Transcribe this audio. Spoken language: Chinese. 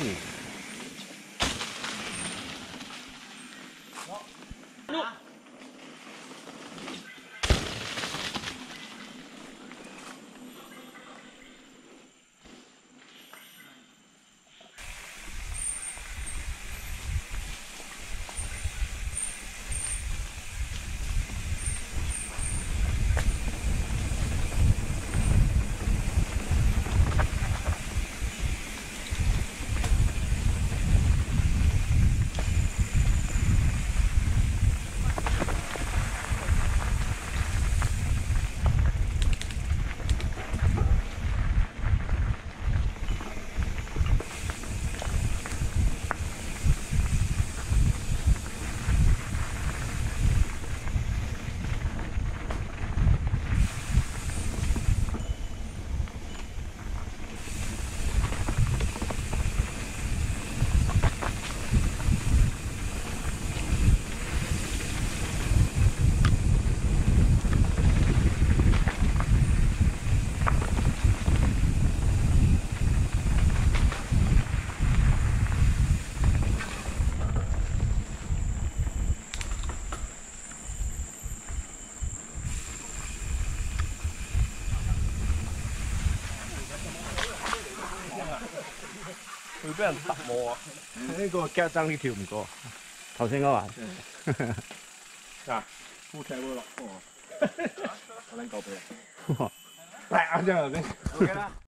嗯。會俾人揼我啊！呢个 gap 爭啲跳唔过，头先嗰 個。嗱，副騎會落喎，我拎個俾你。哇！大真係頭先。OK 啦。